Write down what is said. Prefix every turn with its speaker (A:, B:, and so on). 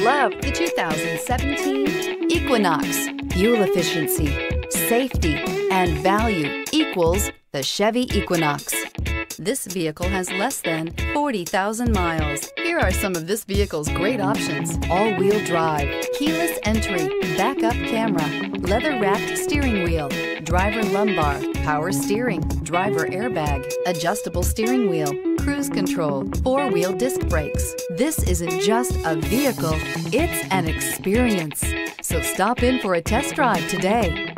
A: Love the 2017 Equinox. Fuel efficiency, safety, and value equals the Chevy Equinox. This vehicle has less than 40,000 miles. Here are some of this vehicle's great options. All-wheel drive, keyless entry, backup camera, leather-wrapped steering wheel, driver lumbar, power steering, driver airbag, adjustable steering wheel, cruise control, four-wheel disc brakes. This isn't just a vehicle, it's an experience. So stop in for a test drive today.